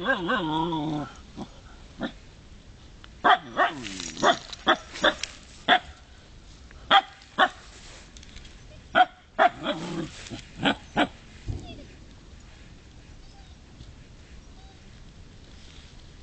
Run, run, run, run.